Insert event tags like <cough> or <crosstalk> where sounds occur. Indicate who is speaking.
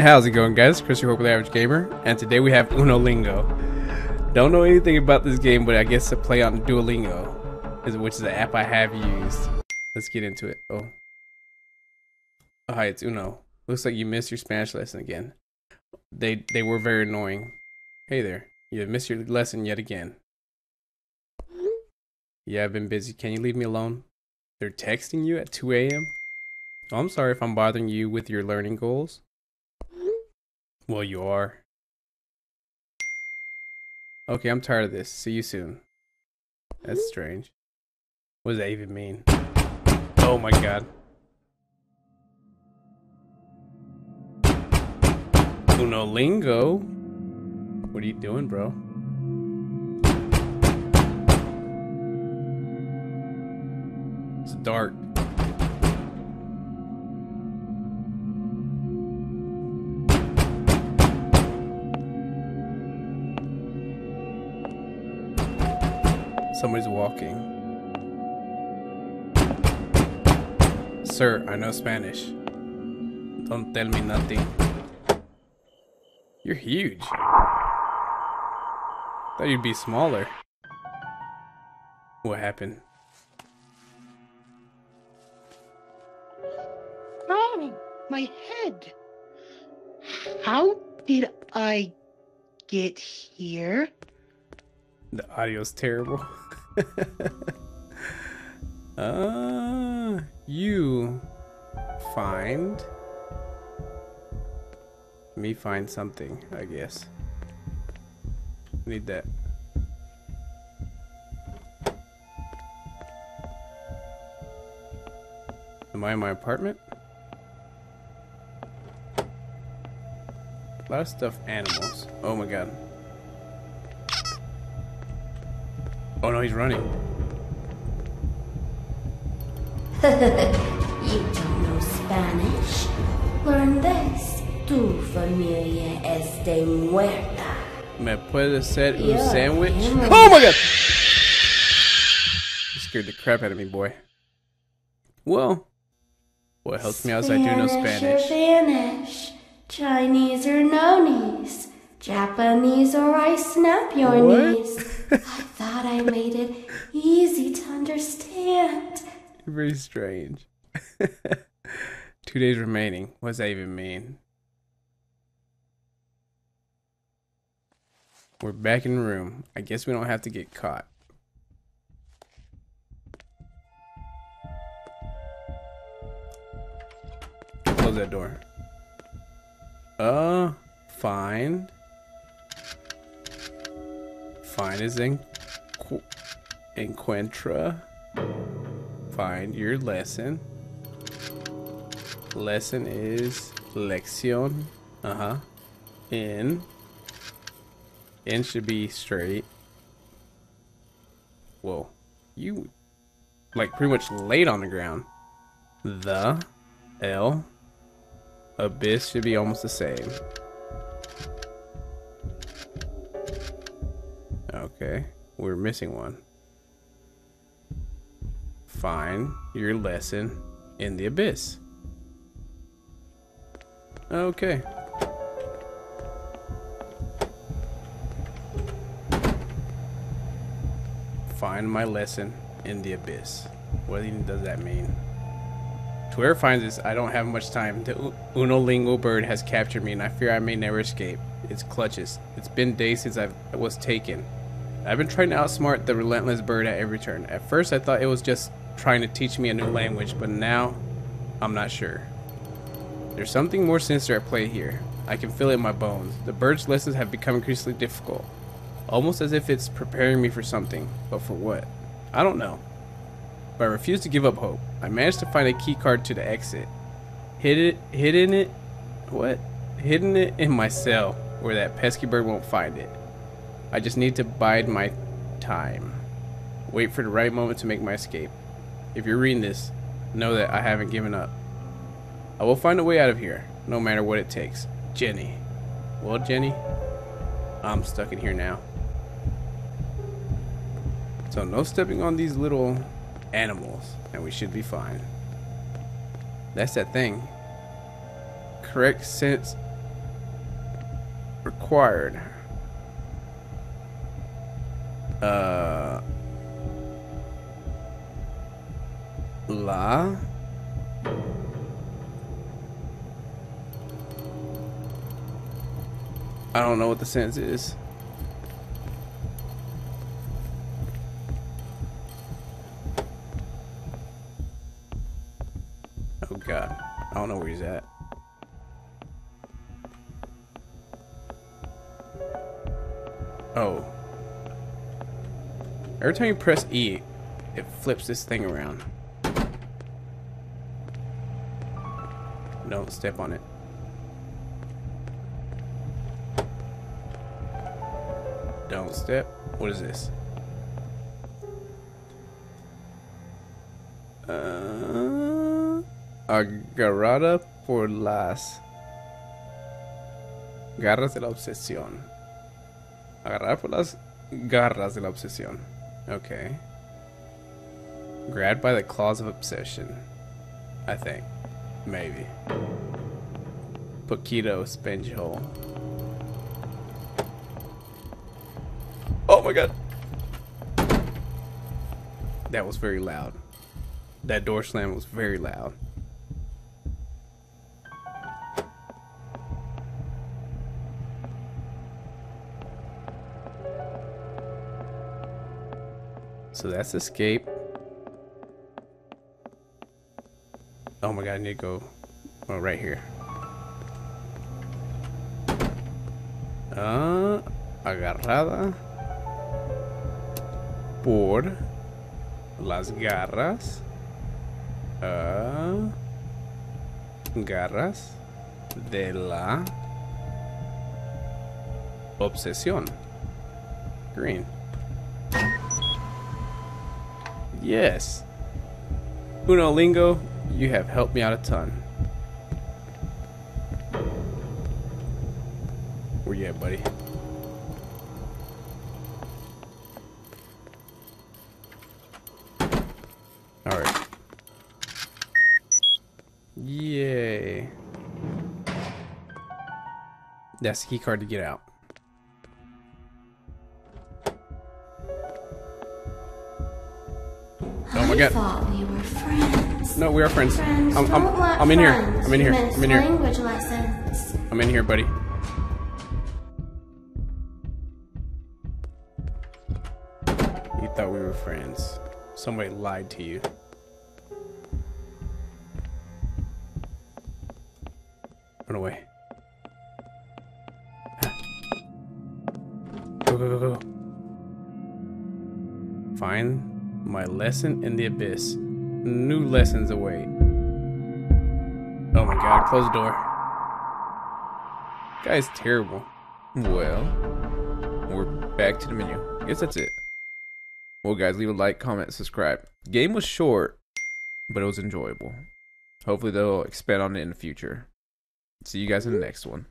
Speaker 1: How's it going, guys? Chris, your hopefully average gamer, and today we have Unolingo. Don't know anything about this game, but I guess to play on Duolingo, which is the app I have used. Let's get into it. Oh, oh hi, it's Uno. Looks like you missed your Spanish lesson again. They they were very annoying. Hey there, you missed your lesson yet again. Yeah, I've been busy. Can you leave me alone? They're texting you at 2 a.m. Oh, I'm sorry if I'm bothering you with your learning goals. Well, you are. Okay, I'm tired of this. See you soon. That's strange. What does that even mean? Oh my god. Unolingo? What are you doing, bro? It's dark. Somebody's walking. Sir, I know Spanish. Don't tell me nothing. You're huge. Thought you'd be smaller. What happened?
Speaker 2: Oh, my head. How did I get here?
Speaker 1: The audio's terrible. <laughs> uh, you find me find something, I guess. Need that. Am I in my apartment? A lot of stuffed animals. Oh my god. Oh no, he's running. <laughs>
Speaker 3: you don't know Spanish? Learn this. Tu familia es de muerta.
Speaker 1: Me puede ser un sandwich?
Speaker 3: ¿eh? <laughs>
Speaker 1: Oh my god! You scared the crap out of me, boy. Well, what helps me out is I do know
Speaker 3: or
Speaker 1: Spanish.
Speaker 3: Spanish. Chinese or no knees. Japanese or I snap your
Speaker 1: What?
Speaker 3: knees. <laughs> I made it easy to understand.
Speaker 1: Very strange. <laughs> Two days remaining. What does that even mean? We're back in the room. I guess we don't have to get caught. Close that door. Uh, fine. Fine is in. Encuentra. Find your lesson. Lesson is lección. Uh huh. In. In should be straight. Whoa. You like pretty much laid on the ground. The L abyss should be almost the same. Okay. We're missing one. Find your lesson in the abyss. Okay. Find my lesson in the abyss. What even does that mean? To finds this, I don't have much time. The U- Unolingo bird has captured me, and I fear I may never escape its clutches. It's been days since I was taken. I've been trying to outsmart the relentless bird at every turn. At first, I thought it was just trying to teach me a new language, but now, I'm not sure. There's something more sinister at play here. I can feel it in my bones. The bird's lessons have become increasingly difficult, almost as if it's preparing me for something. But for what? I don't know. But I refuse to give up hope. I managed to find a key card to the exit. Hid it, hidden it, what? Hidden it in my cell, where that pesky bird won't find it. I just need to bide my time. Wait for the right moment to make my escape. If you're reading this, know that I haven't given up. I will find a way out of here, no matter what it takes. Jenny. Well, Jenny, I'm stuck in here now. So no stepping on these little animals, and we should be fine. That's that thing. Correct sense required. Uh. La. I don't know what the sense is. Oh god. I don't know where he's at. Oh. Every time you press E, it flips this thing around. Don't step on it. Don't step. What is this? Uh, agarrada por las garras de la obsesión. Agarrar por las garras de la obsesión. Okay. Grabbed by the claws of obsession. I think. Maybe. Poquito sponge hole. Oh my god. That was very loud. That door slam was very loud. So that's escape. Oh my god, I need to go right here. Ah, agarrada por las garras. Ah, garras de la obsesión. Green. Yes. Uno Lingo, you have helped me out a ton. Where you at, buddy? Alright. Yay. That's the key card to get out. Oh my
Speaker 3: I thought we were friends.
Speaker 1: No, we are friends.
Speaker 3: Friends
Speaker 1: I'm, I'm, I'm in here. I'm in here. I'm in here.
Speaker 3: Language license.
Speaker 1: I'm in here, buddy. You thought we were friends. Somebody lied to you. Run away. Ah. Go, go, go, go. Find my lesson in the abyss. New lessons await. Oh my god, close the door. Guy's terrible.
Speaker 4: Well, we're back to the menu. I guess that's it. Well, guys, leave a like, comment, subscribe. Game was short, but it was enjoyable. Hopefully, they'll expand on it in the future. See you guys in the next one.